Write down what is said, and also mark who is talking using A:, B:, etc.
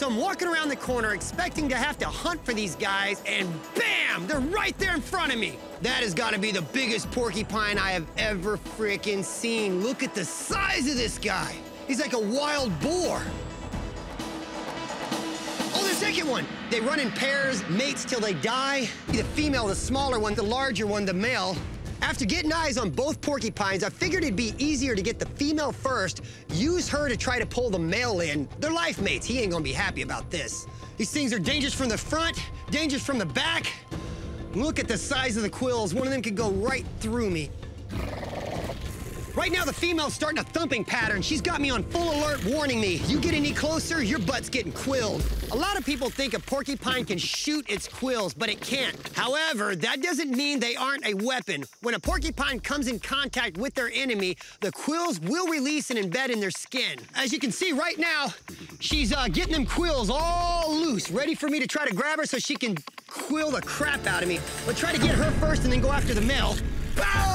A: walking around the corner expecting to have to hunt for these guys, and bam! They're right there in front of me. That has got to be the biggest porcupine I have ever freaking seen. Look at the size of this guy. He's like a wild boar. Oh, the second one. They run in pairs, mates till they die. The female, the smaller one, the larger one, the male. After getting eyes on both porcupines, I figured it'd be easier to get the female first, use her to try to pull the male in. They're life mates. He ain't gonna be happy about this. These things are dangerous from the front, dangerous from the back. Look at the size of the quills. One of them could go right through me. Right now, the female's starting a thumping pattern. She's got me on full alert, warning me. You get any closer, your butt's getting quilled. A lot of people think a porcupine can shoot its quills, but it can't. However, that doesn't mean they aren't a weapon. When a porcupine comes in contact with their enemy, the quills will release and embed in their skin. As you can see right now, she's uh, getting them quills all loose, ready for me to try to grab her so she can quill the crap out of me. But try to get her first and then go after the male. Bow!